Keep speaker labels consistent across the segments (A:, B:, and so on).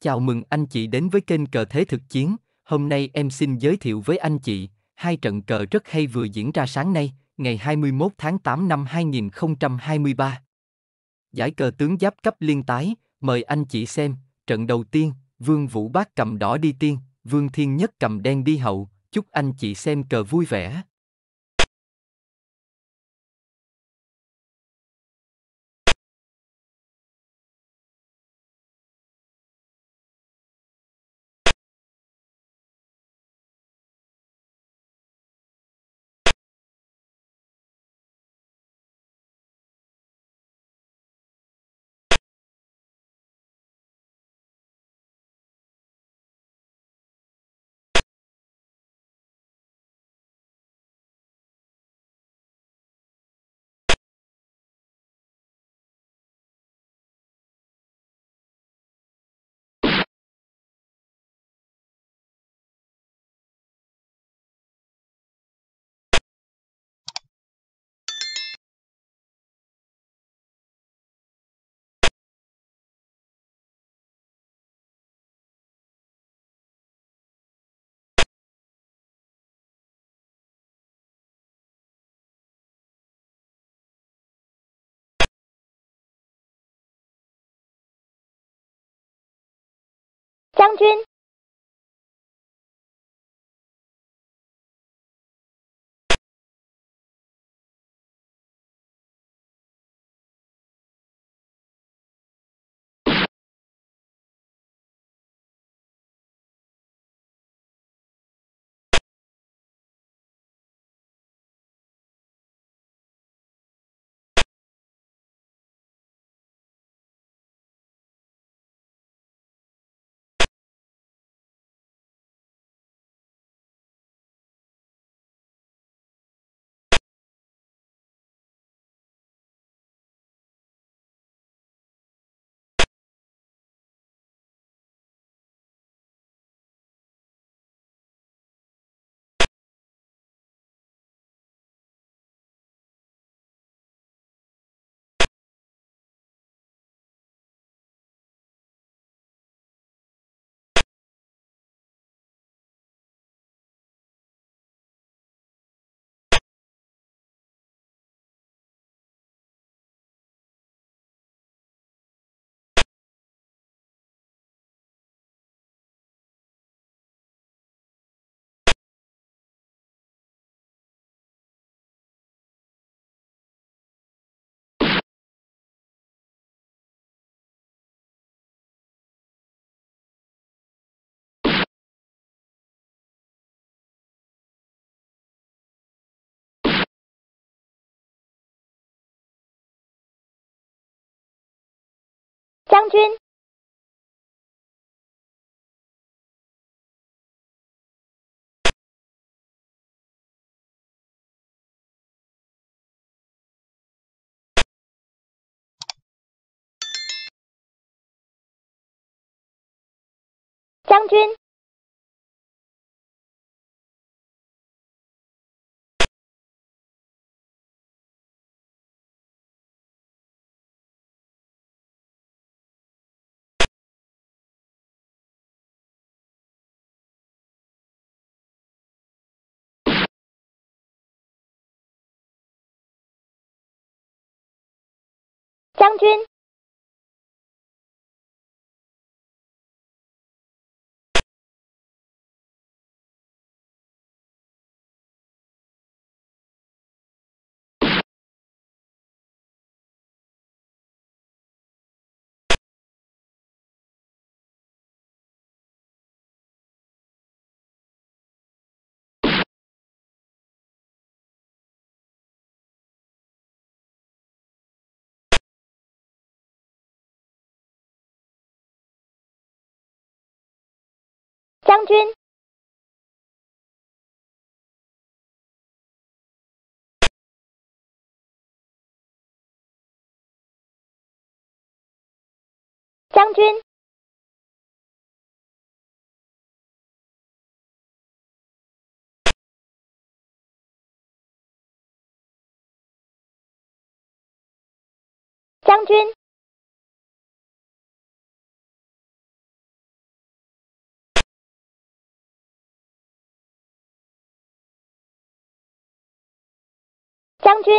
A: Chào mừng anh chị đến với kênh Cờ Thế Thực Chiến. Hôm nay em xin giới thiệu với anh chị hai trận cờ rất hay vừa diễn ra sáng nay, ngày 21 tháng 8 năm 2023. Giải cờ tướng giáp cấp liên tái, mời anh chị xem. Trận đầu tiên, Vương Vũ Bác cầm đỏ đi tiên, Vương Thiên Nhất cầm đen đi hậu. Chúc anh chị xem cờ vui vẻ.
B: 将军。将军。将军。将军。将军。将军。将军。将军，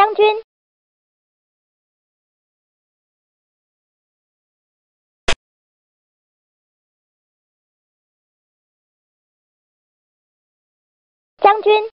B: 将军，将军，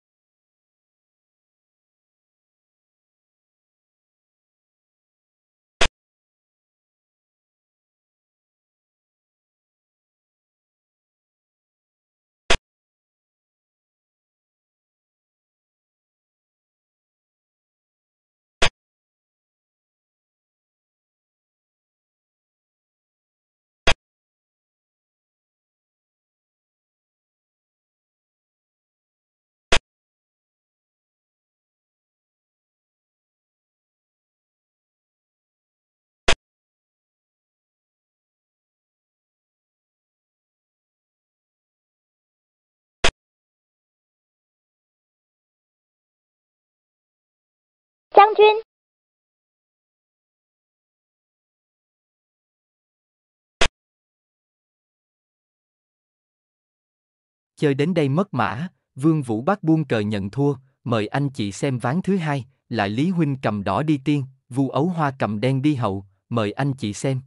B: 将军。
A: Chơi đến đây mất mã, Vương Vũ Bác buông cờ nhận thua, mời anh chị xem ván thứ hai, lại Lý Huynh cầm đỏ đi tiên, Vu Ấu Hoa cầm đen đi hậu, mời anh chị xem.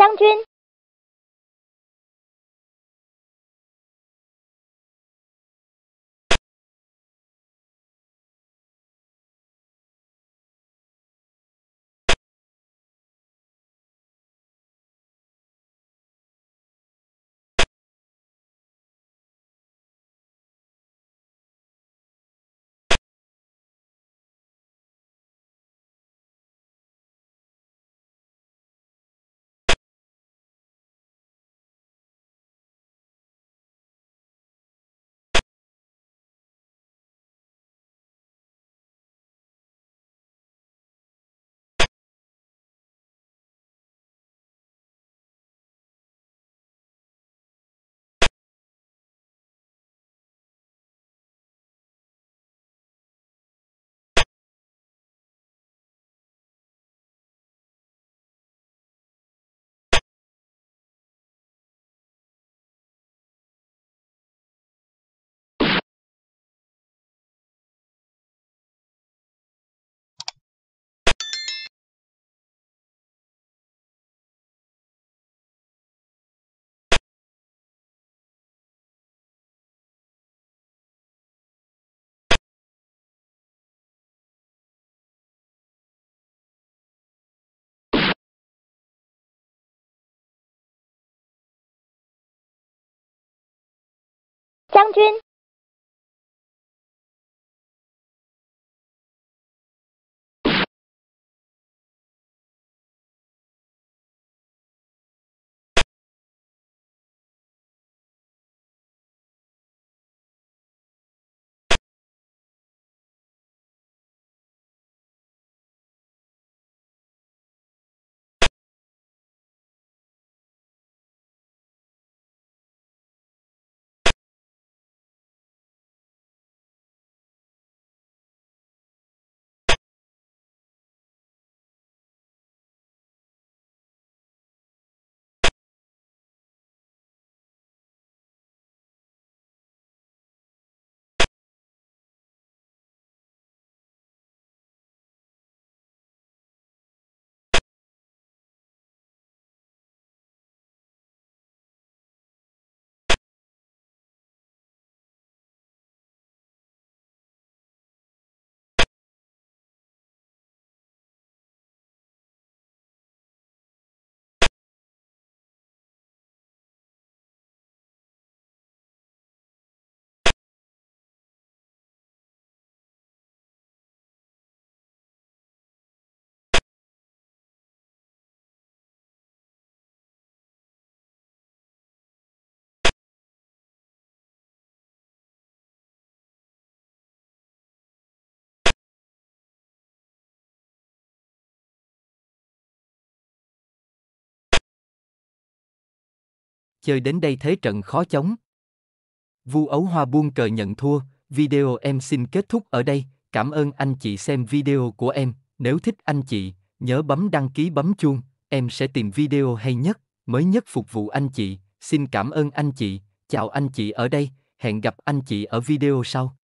B: 将军，将军。
A: ，chơi đến đây thế trận khó chống. Vu ấu hoa buông cờ nhận thua, video em xin kết thúc ở đây, cảm ơn anh chị xem video của em, nếu thích anh chị, nhớ bấm đăng ký bấm chuông, em sẽ tìm video hay nhất, mới nhất phục vụ anh chị, xin cảm ơn anh chị, chào anh chị ở đây, hẹn gặp anh chị ở video sau.